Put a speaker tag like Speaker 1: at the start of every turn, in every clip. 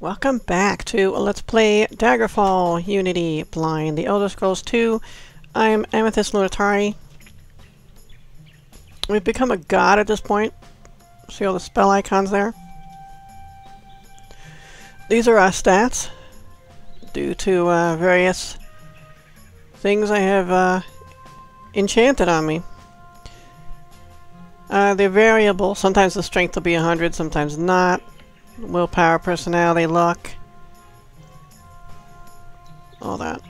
Speaker 1: Welcome back to Let's Play Daggerfall Unity Blind, The Elder Scrolls 2. I'm Amethyst Lunitari. We've become a god at this point. See all the spell icons there? These are our stats due to uh, various things I have uh, enchanted on me. Uh, they're variable. Sometimes the strength will be 100, sometimes not. Willpower, personality, luck. All that.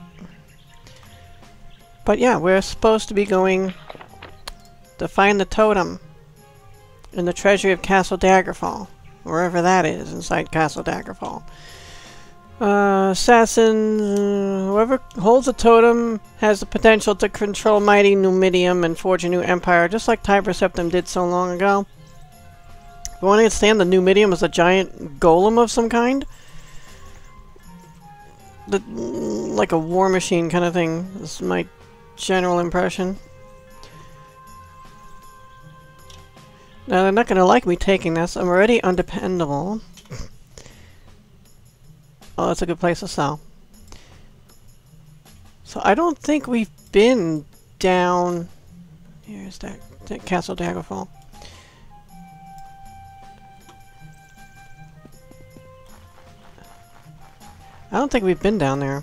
Speaker 1: But yeah, we're supposed to be going to find the totem in the treasury of Castle Daggerfall. Wherever that is inside Castle Daggerfall. Uh, assassin, uh, whoever holds a totem has the potential to control mighty Numidium and forge a new empire, just like Tiber Septim did so long ago. You want to understand, the Numidium is a giant golem of some kind. The, like a war machine kind of thing. This is my general impression. Now, they're not going to like me taking this. I'm already undependable. oh, that's a good place to sell. So I don't think we've been down... Here's that, that Castle Daggerfall. I don't think we've been down there.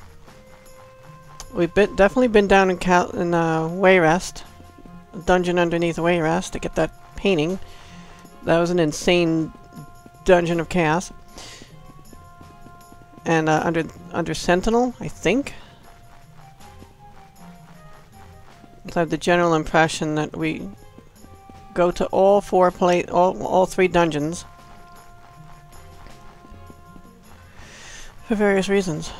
Speaker 1: We've been definitely been down in Cal in uh, Wayrest, dungeon underneath Wayrest to get that painting. That was an insane dungeon of chaos. And uh, under under Sentinel, I think. So I have the general impression that we go to all four play all all three dungeons for various reasons.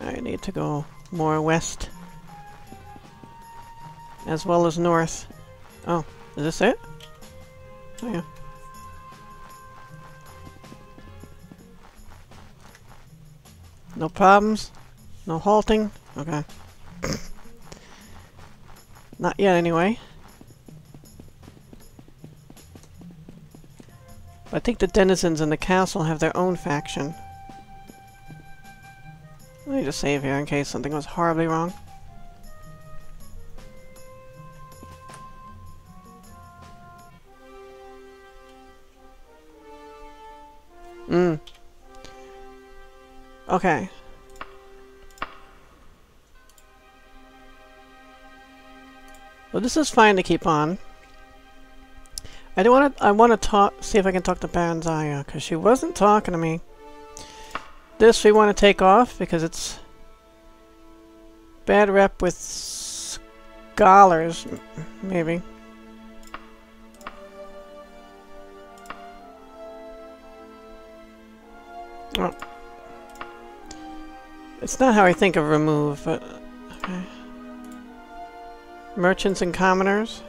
Speaker 1: I need to go more west as well as north. Oh, is this it? Oh yeah. No problems? No halting? Okay. Not yet, anyway. I think the denizens in the castle have their own faction. Let me just save here in case something was horribly wrong. Hmm. Okay. Well, this is fine to keep on. I do want to. I want to talk. See if I can talk to Barenziah because she wasn't talking to me. This we want to take off because it's bad rep with scholars, maybe. Oh. It's not how I think of remove, but okay. Merchants and commoners.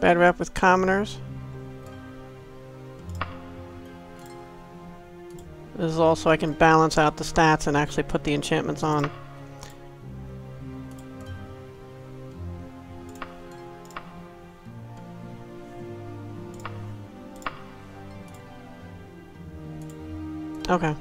Speaker 1: Bad rep with commoners. This is also I can balance out the stats and actually put the enchantments on. Okay.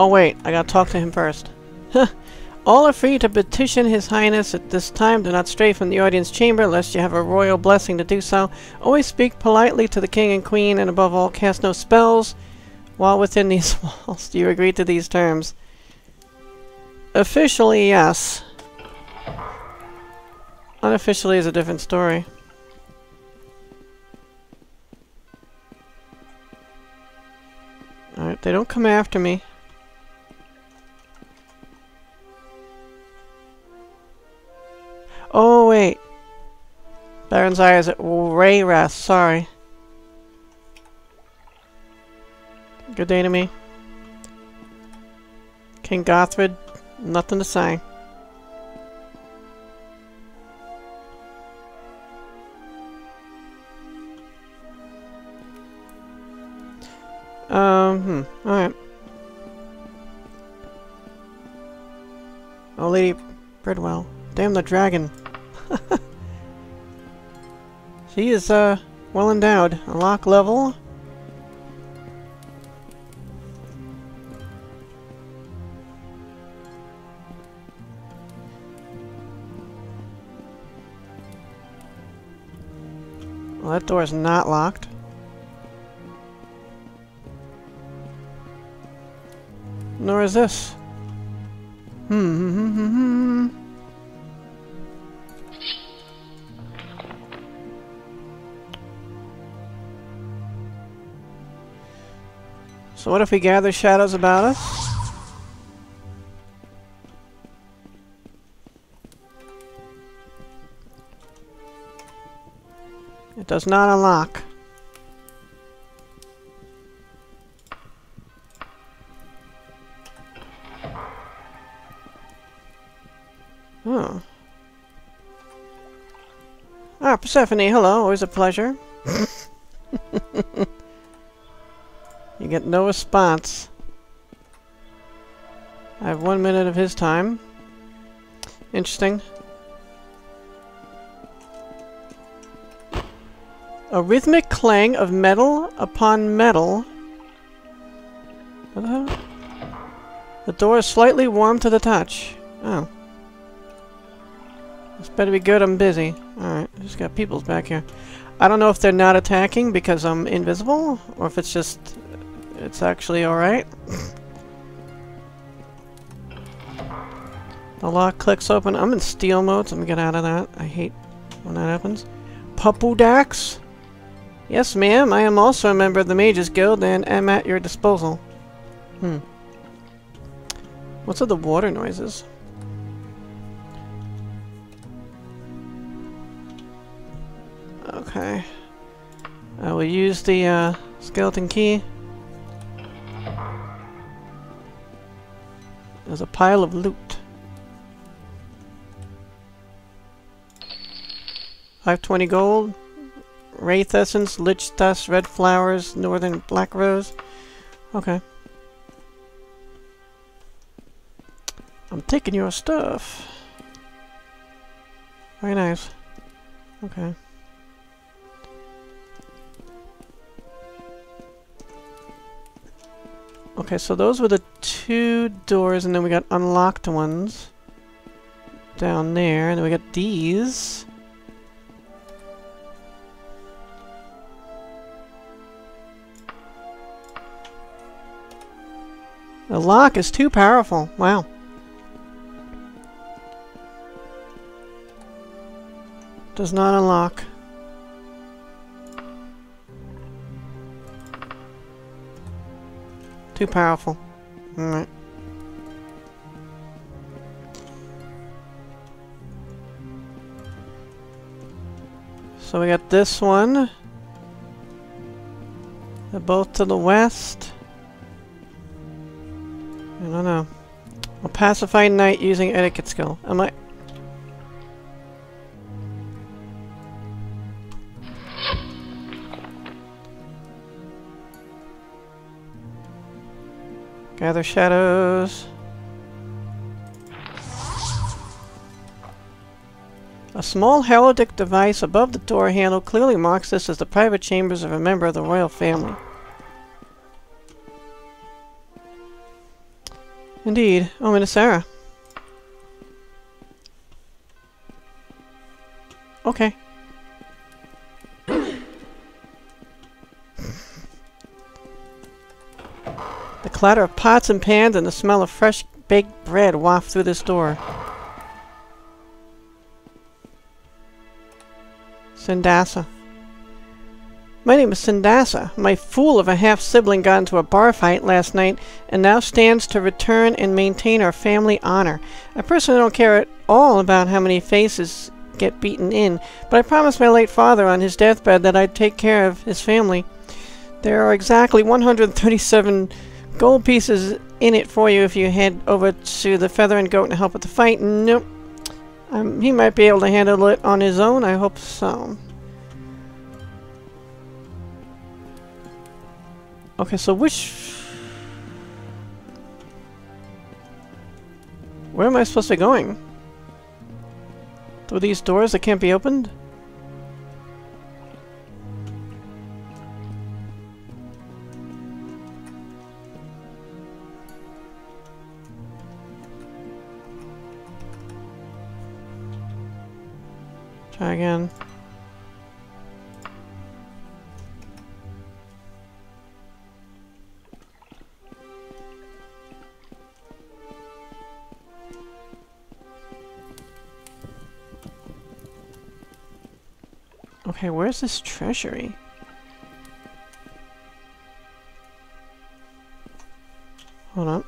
Speaker 1: Oh wait, I gotta talk to him first. All are free to petition His Highness at this time. Do not stray from the audience chamber lest you have a royal blessing to do so. Always speak politely to the king and queen, and above all, cast no spells while within these walls. Do you agree to these terms? Officially, yes. Unofficially is a different story. Alright, they don't come after me. Oh, wait. Barenziah is at Wayrest, sorry. Good day to me. King Gothryd, nothing to say. Um, hmm. Alright. Oh, Lady Bridwell. Damn the dragon. she is, uh, well endowed. Unlock level. Well, that door is not locked. Nor is this. Hmm. hmm, So what if we gather shadows about us? It does not unlock. Oh. Ah, Persephone, hello, always a pleasure. get no response. I have one minute of his time. Interesting. A rhythmic clang of metal upon metal. What the hell? The door is slightly warm to the touch. Oh. This better be good, I'm busy. Alright, just got peoples back here. I don't know if they're not attacking because I'm invisible, or if it's just... It's actually alright. the lock clicks open. I'm in steel mode, so I'm gonna get out of that. I hate when that happens. Dax. Yes, ma'am. I am also a member of the Mages Guild and am at your disposal. Hmm. What's with the water noises? Okay. I will use the uh, skeleton key. There's a pile of loot. 520 gold. Wraith Essence, Lich Dust, Red Flowers, Northern Black Rose. Okay. I'm taking your stuff. Very nice. Okay. Okay, so those were the two doors, and then we got unlocked ones down there, and then we got these. The lock is too powerful. Wow. Does not unlock. Too powerful. Alright. So we got this one. They're both to the west. I don't know. A pacified knight using etiquette skill. Am I... Gather shadows. A small heraldic device above the door handle clearly marks this as the private chambers of a member of the royal family. Indeed. Oh, and Sarah. Okay. Clatter of pots and pans and the smell of fresh baked bread waft through this door. Sindasa. My name is Sindasa. My fool of a half-sibling got into a bar fight last night and now stands to return and maintain our family honor. I personally don't care at all about how many faces get beaten in, but I promised my late father on his deathbed that I'd take care of his family. There are exactly 137 Gold pieces in it for you if you head over to the Feather and Goat and help with the fight. Nope. Um, he might be able to handle it on his own. I hope so. Okay, so which... Where am I supposed to be going? Through these doors that can't be opened? Try again. Okay, where's this treasury? Hold on.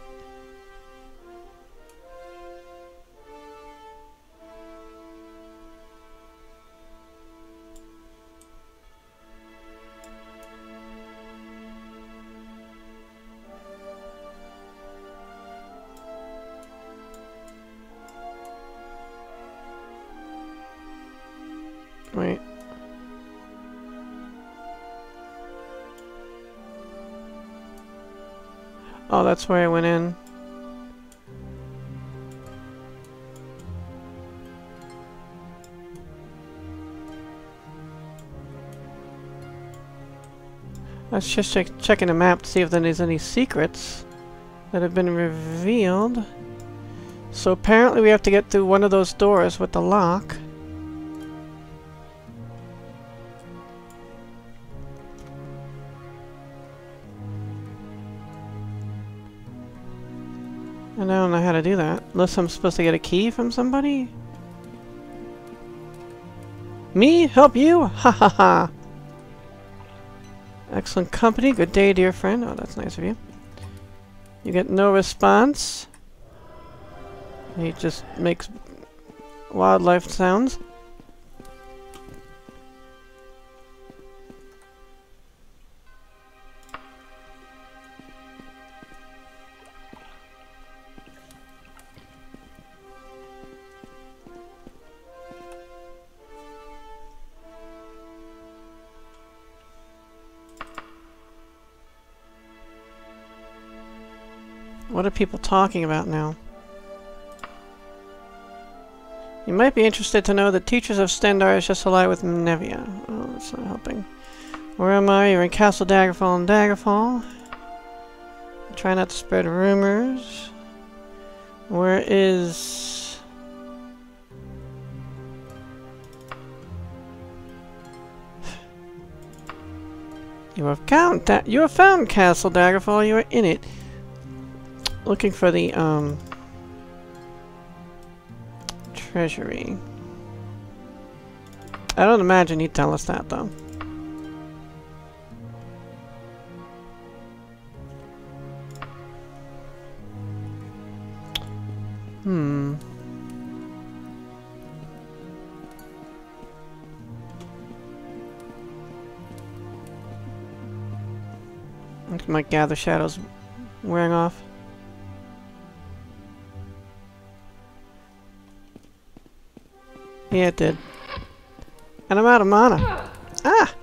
Speaker 1: That's where I went in. Let's just check checking the map to see if there's any secrets that have been revealed. So apparently we have to get through one of those doors with the lock. I don't know how to do that. Unless I'm supposed to get a key from somebody? Me? Help you? Ha ha ha! Excellent company. Good day, dear friend. Oh, that's nice of you. You get no response. He just makes wildlife sounds. What are people talking about now? You might be interested to know that Teachers of Stendarr is just allied with Nevia. Oh, that's not helping. Where am I? You're in Castle Daggerfall and Daggerfall. Try not to spread rumors. Where is... You have you have found Castle Daggerfall. You are in it. Looking for the um treasury. I don't imagine he'd tell us that though. Hmm. Might gather shadows wearing off. Yeah, it did. And I'm out of mana. Ah!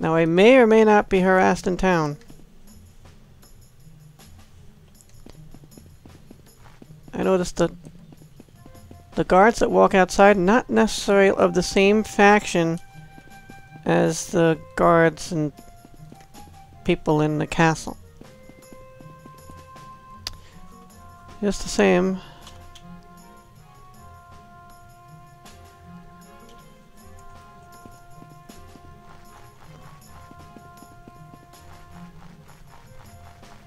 Speaker 1: Now I may or may not be harassed in town. I noticed that the guards that walk outside not necessarily of the same faction as the guards and people in the castle. Just the same.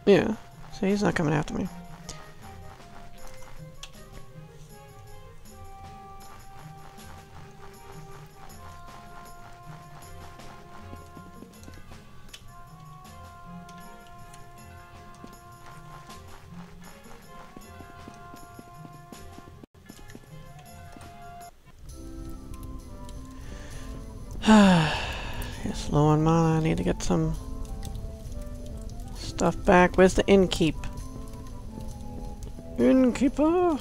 Speaker 1: Yeah, so he's not coming after me. Yes, low on mana. I need to get some stuff back. Where's the innkeep? Innkeeper?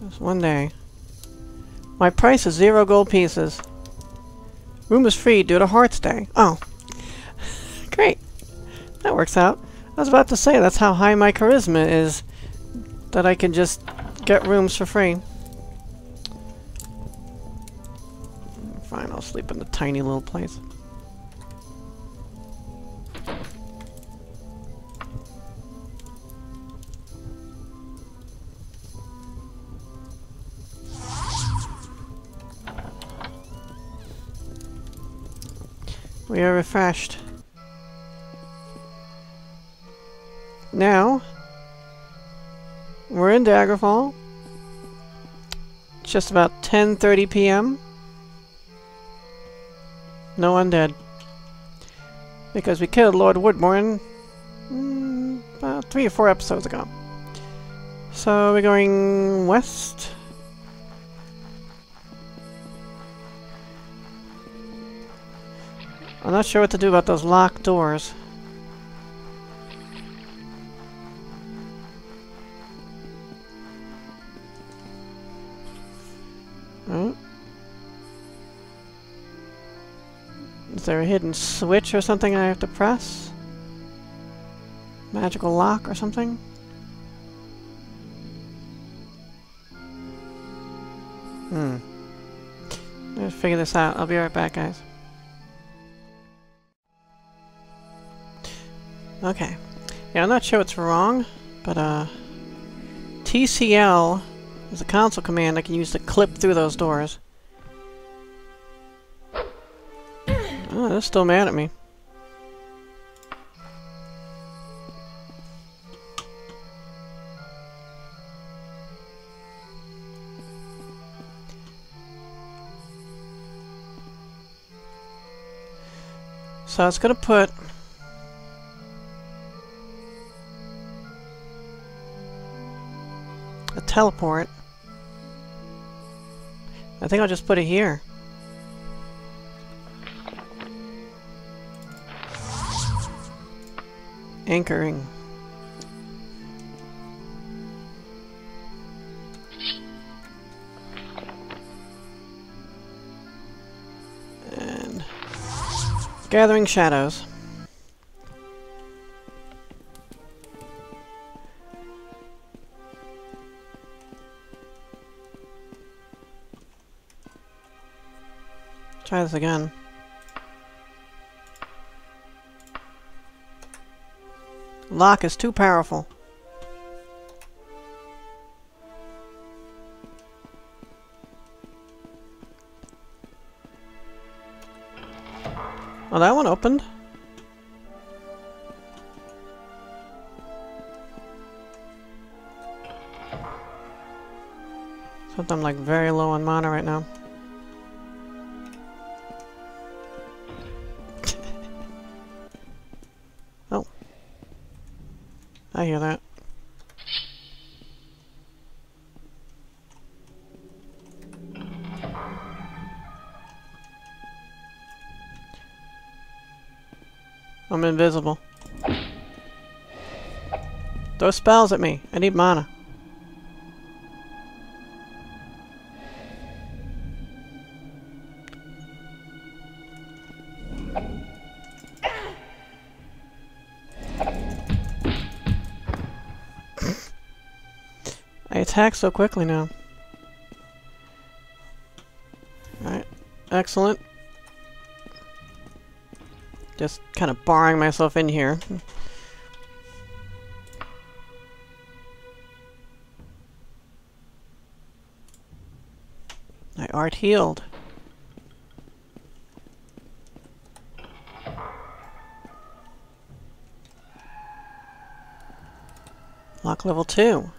Speaker 1: Just one day. My price is zero gold pieces. Room is free due to Hearts Day. Oh. Great. That works out. I was about to say, that's how high my charisma is. That I can just get rooms for free. Tiny little place. We are refreshed. Now, we're in Daggerfall. It's just about 10.30 p.m. No undead. Because we killed Lord Woodborne mm, about three or four episodes ago. So we're going west. I'm not sure what to do about those locked doors. There a hidden switch or something I have to press? Magical lock or something? Hmm. Let's figure this out. I'll be right back, guys. Okay. Yeah, I'm not sure what's wrong, but uh, TCL is a console command I can use to clip through those doors. Oh, they're still mad at me. So I was gonna put a teleport. I think I'll just put it here. Anchoring. And gathering shadows. Try this again. Lock is too powerful. Oh, that one opened. Something like very low on mana right now. I hear that. I'm invisible. Throw spells at me. I need mana. Attack so quickly now. Alright. Excellent. Just kind of barring myself in here. My art healed. Lock level 2.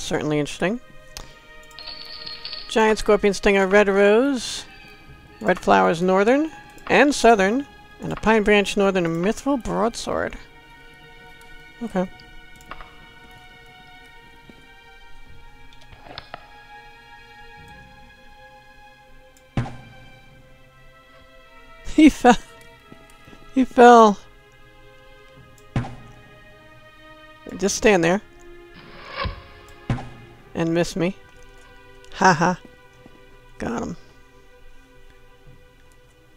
Speaker 1: That's certainly interesting. Giant Scorpion Stinger Red Rose, Red Flowers Northern and Southern, and a Pine Branch Northern and Mithril Broadsword. Okay. He fell. He fell. Just stand there. And miss me. Haha. Got him.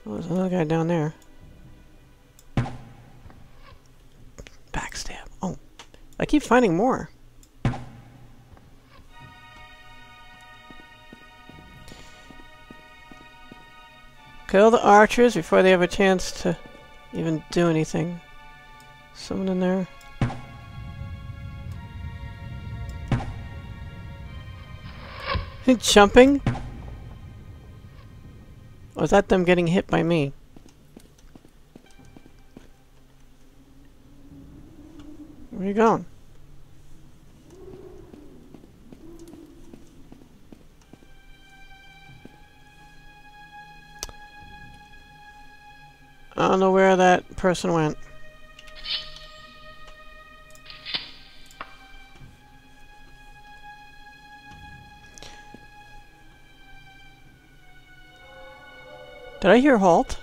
Speaker 1: Oh, there's another guy down there. Backstab. Oh. I keep finding more. Kill the archers before they have a chance to even do anything. Someone in there. Jumping? Is that them getting hit by me? Where are you going? I don't know where that person went. Did I hear halt?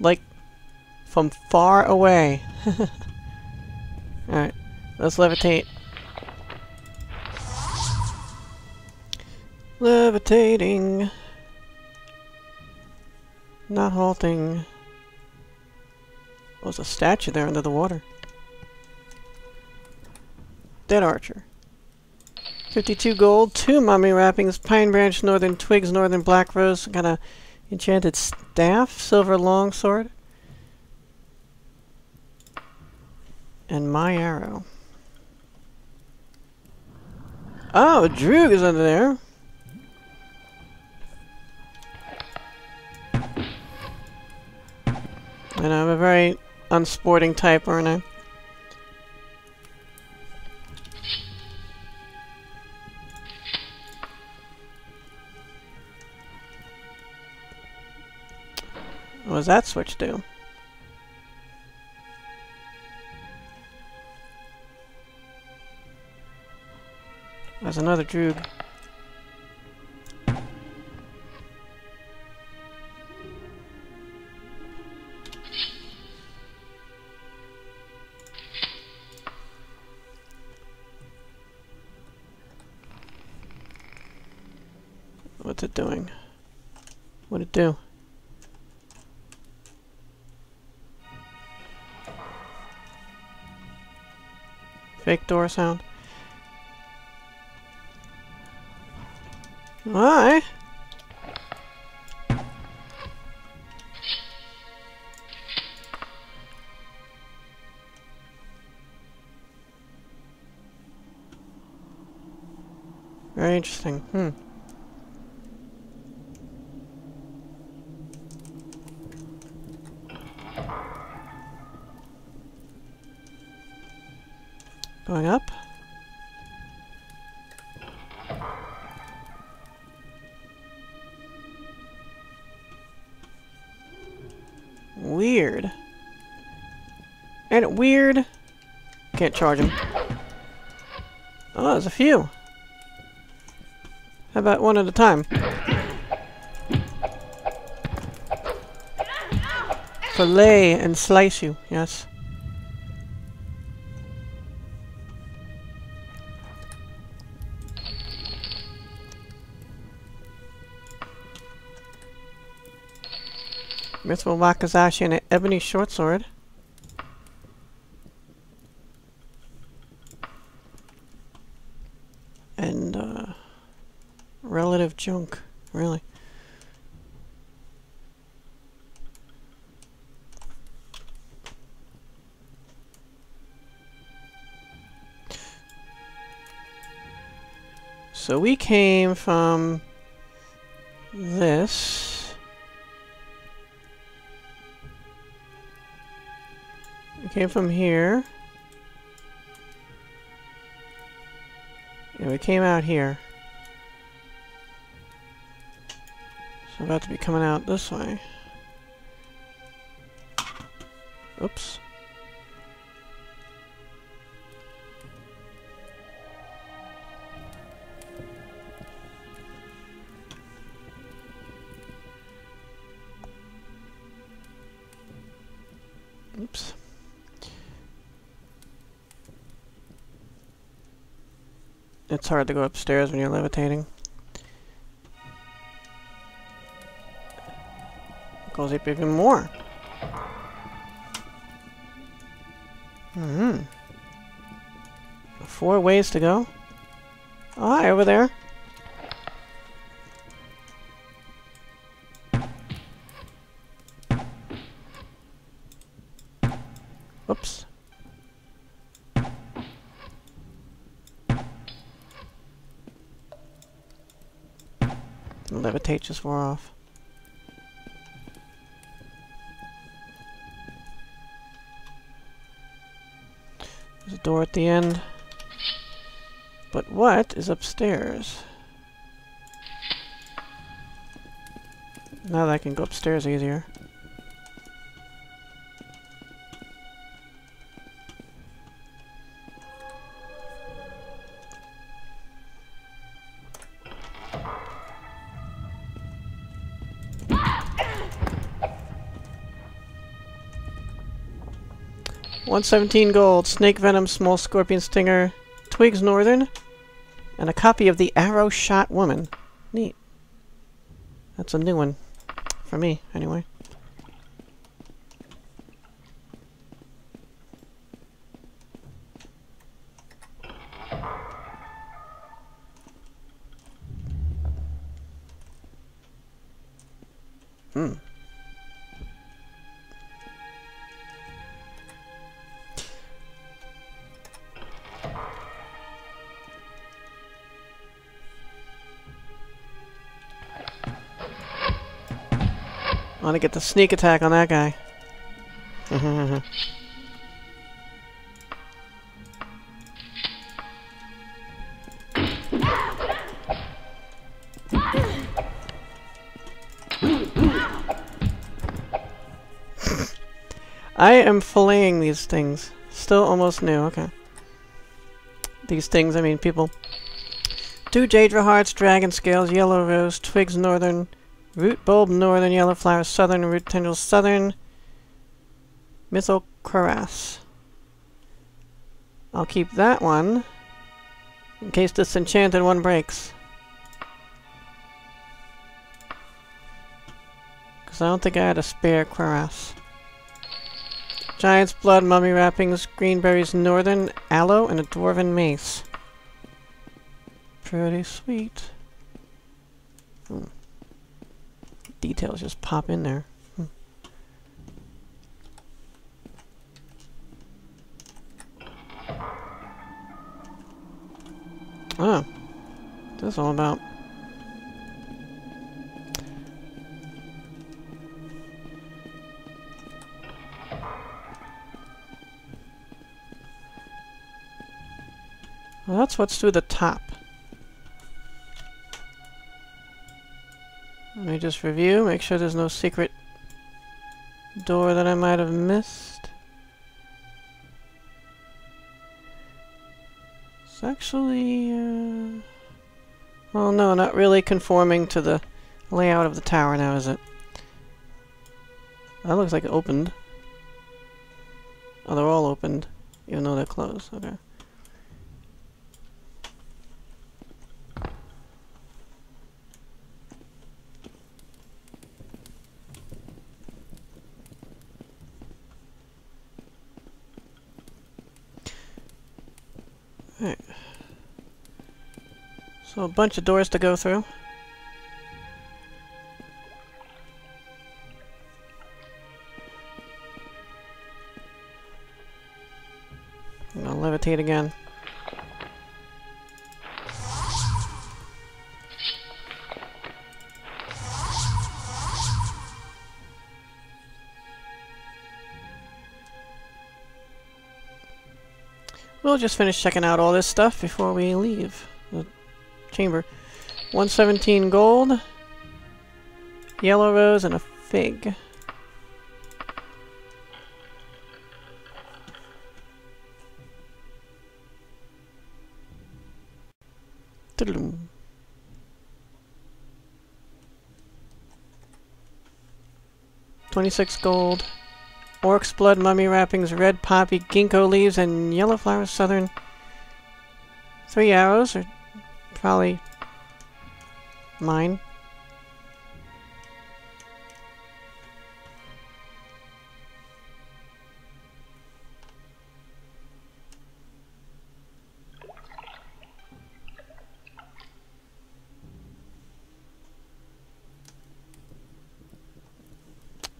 Speaker 1: Like, from far away. Alright, let's levitate. Levitating. Not halting. There's a statue there under the water. Dead archer. 52 gold, 2 mummy wrappings, pine branch, northern twigs, northern black rose, got a enchanted staff, silver longsword, and my arrow. Oh, Dreugh is under there. And I'm a very unsporting type, aren't I? What does that switch do? There's another Dreugh. What's it doing? What'd it do? Fake door sound. Why? Very interesting. Hmm. Going up. Weird. And weird. Can't charge him. Oh, there's a few. How about one at a time? Fillet and slice you, yes. Mithril Wakizashi and an ebony short sword. And, uh, relative junk, really. So we came from this. We came from here. And we came out here. So about to be coming out this way. Oops. Oops. It's hard to go upstairs when you're levitating. Goes up even more. Mm hmm Four ways to go. Oh, hi, over there. Oops. Levitate just wore off. There's a door at the end. But what is upstairs? Now that I can go upstairs easier. One seventeen gold, snake venom, small scorpion stinger, twigs northern, and a copy of the Arrow Shot Woman. Neat. That's a new one. For me, anyway. Want to get the sneak attack on that guy. I am filleting these things. Still almost new, okay. These things, I mean people. Two Daedra hearts, dragon scales, yellow rose, twigs northern, root bulb northern, yellow flower southern, root tendrils southern, mithril cuirass. I'll keep that one in case this enchanted one breaks. Because I don't think I had a spare cuirass. Giant's blood, mummy wrappings, green berries northern, aloe, and a dwarven mace. Pretty sweet. Hmm. Details just pop in there. Hmm. Oh. What's this all about? Well, that's what's through the top. Let me just review, make sure there's no secret door that I might have missed. It's actually, uh... Well, no, not really conforming to the layout of the tower now, is it? That looks like it opened. Oh, they're all opened, even though they're closed. Okay. So a bunch of doors to go through. I'm gonna levitate again. We'll just finish checking out all this stuff before we leave chamber. 117 gold, yellow rose, and a fig. Twenty-six gold. Orc's blood, mummy wrappings, red poppy, ginkgo leaves, and yellow flowers. southern. Three arrows, or Probably mine.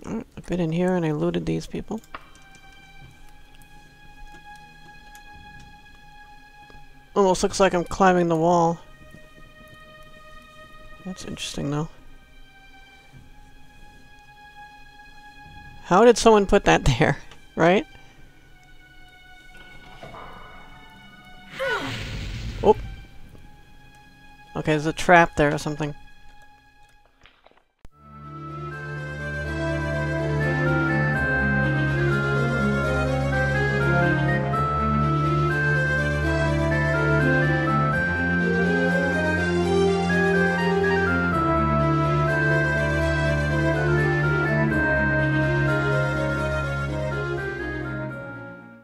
Speaker 1: Mm, I've been in here and I looted these people. Almost looks like I'm climbing the wall. That's interesting though. How did someone put that there, right? Oh. Okay, there's a trap there or something.